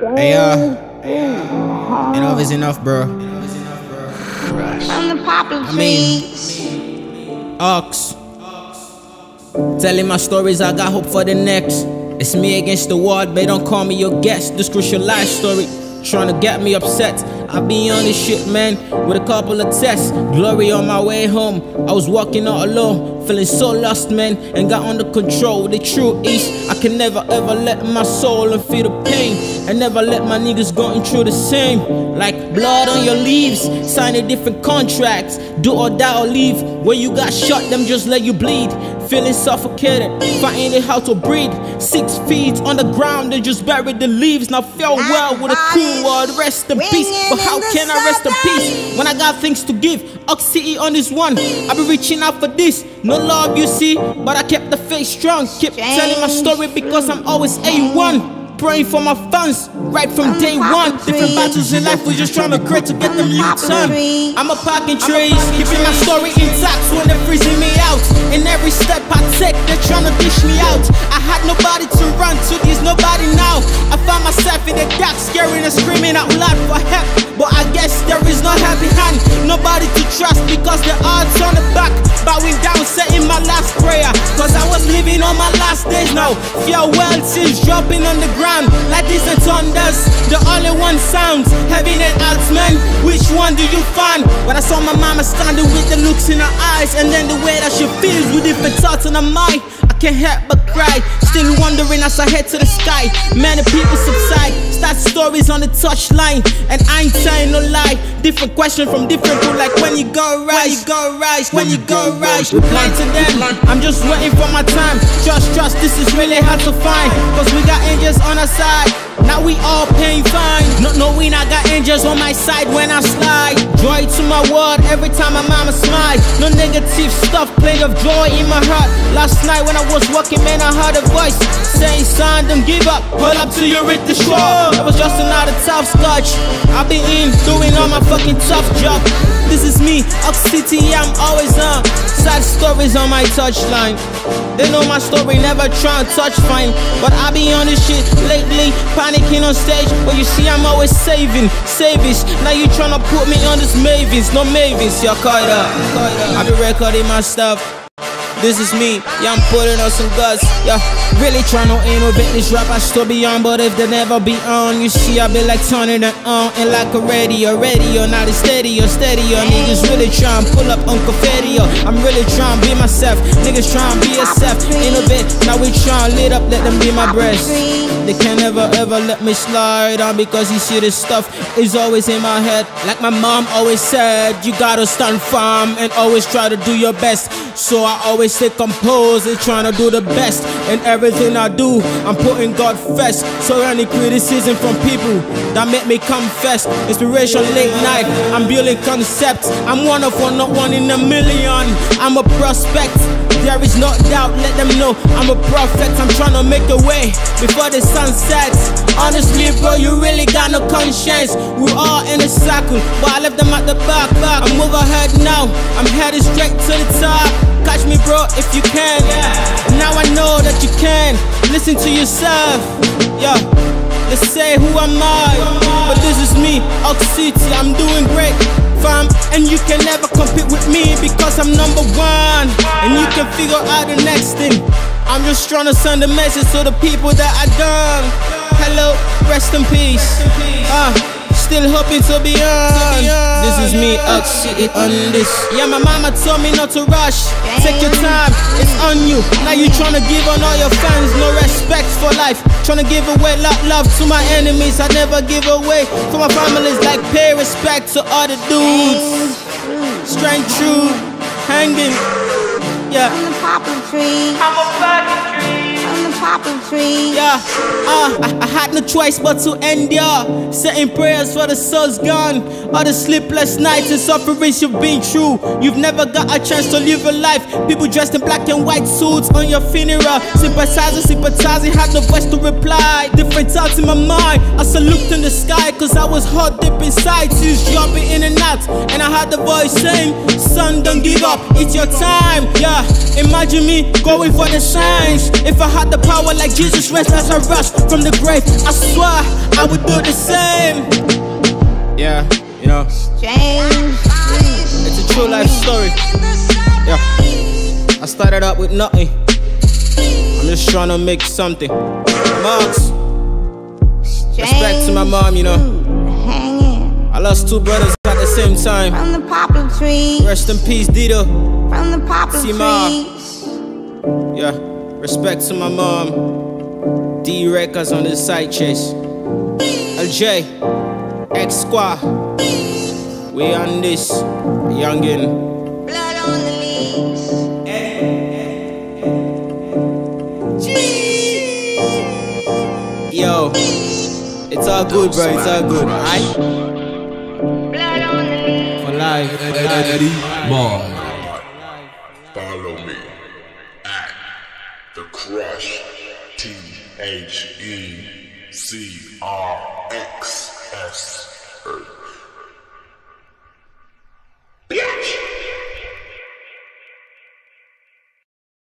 Hey, uh, enough is enough, bro. On the poplar I mean-. Ox. Telling my stories, I got hope for the next. It's me against the world, but don't call me your guest. This crucial life story, trying to get me upset. I be on this shit, man, with a couple of tests. Glory on my way home. I was walking all alone, feeling so lost, man, and got under control. The truth is, I can never ever let my soul and feel the pain, and never let my niggas going through the same. Like blood on your leaves, signing different contracts. Do or die or leave. When you got shot, them just let you bleed. Feeling suffocated, finding it how to breathe. Six feet on the ground, they just buried the leaves. Now farewell with a cool word, rest in peace. But how can I rest in peace when I got things to give? Oxy on this one, I be reaching out for this. No love, you see, but I kept the faith strong. Keep telling my story because I'm always A1. Praying for my fans right from day one. Different battles in life, we're just trying to create to get them youths on. I'm a parking trees, keeping my story intact when they're freezing me. In every step I take, they're trying to dish me out. I had nobody to run to, there's nobody now. I find myself in the dark, scaring and screaming out loud for help. But I guess there is no happy hand, nobody to trust because the odds on the back. Bowing down, saying my last prayer. Cause I was living on my last days now. Farewell tears dropping on the ground like distant thunders. The only one sounds heavy and man. Which one do you find? When I saw my mama standing with the looks in her eyes, and then the way that she feels with different thoughts in her mind. Can't help but cry. Still wondering as I head to the sky. Many people subside, start stories on the touchline. And I ain't telling no lie. Different question from different people, like when you go rise, you go rise, when you go rise. Replying to them, I'm just waiting for my time. Just trust, this is really hard to find. Cause we got angels on our side. Now we all paying fine. Not knowing I got angels on my side when I slide. Joy to my world every time my mama smile. No negative stuff, plenty of joy in my heart. Last night when I was walking, man, I heard a voice saying, Son, don't give up. Pull up till you reach the shore. It was just another tough scotch. I've been in, doing all my fucking tough job. This is me, Ox City, I'm always on. Sad stories on my touchline. They know my story, never try and touch fine. But I be on this shit lately, panicking on stage. But you see, I'm always saving, savish. Now you tryna put me on this Mavins, no Mavins, you're caught up. I be recording my stuff. This is me, yeah, I'm putting on some guts. Yeah, really trying to innovate this rap. I still be on, but if they never be on, you see, I be like turning it on and like a radio, radio, not a stereo, stereo. Niggas really trying to pull up on confetti. I'm really trying to be myself. Niggas trying to be yourself, innovate. Now we trying lit up, let them be my breast. They can never ever let me slide on because you see this stuff is always in my head. Like my mom always said, you gotta stand firm and always try to do your best. So I always stay composed and trying to do the best in everything I do. I'm putting God first. So any criticism from people that make me confess, inspiration late night. I'm building concepts. I'm one of one, not one in a million. I'm a prospect. There is no doubt, let them know I'm a prophet. I'm trying to make a way before the sun sets. Honestly, bro, you really got no conscience. We're all in a circle, but I left them at the back. back. I'm over ahead now, I'm headed straight to the top. Catch me, bro, if you can. Now I know that you can. Listen to yourself, yeah. They say, Who am I? But this is me, Ox City, I'm doing great. Fam, and you can never compete with me because I'm number one. And you can figure out the next thing. I'm just trying to send a message to the people that I done. Hello, rest in peace. Uh, still hoping to be on. This is me, Ox City on this. Yeah, my mama told me not to rush. Take your time, it's on you. Now you tryna give on all your fans, no respect for life. Tryna give away love, love to my enemies. I never give away to my families, like pay respect to other dudes. Strength true, hanging. Yeah. On the poplar tree. I'm a fucking tree. Yeah, uh, I, I had no choice but to end ya. Setting prayers for the souls gone. All the sleepless nights and sufferings you've been through. You've never got a chance to live a life. People dressed in black and white suits on your funeral. Sympathizing, sympathizing, had no voice to reply. Different thoughts in my mind. I looked in the sky, cause I was hot deep inside. Tears jumping in and out. And I heard the voice saying, Son, don't give up, it's your time. Yeah, imagine me going for the signs. If I had the power like Jesus rest as I rush from the grave. I swear I would do the same. Yeah, you know, James. it's a true life story. Yeah, I started out with nothing. I'm just trying to make something. Marks, respect to my mom, you know. Hanging I lost two brothers at the same time. from the poplar tree. Rest in peace, Dito. From the poplar trees. Yeah, respect to my mom. D Records on the side chase. LJ, X Squad. We on this, youngin. Blood on the leaves. Yo, it's all good, bro. It's all good. Alright? Blood on the leaves. For life. For life. H E C R X S.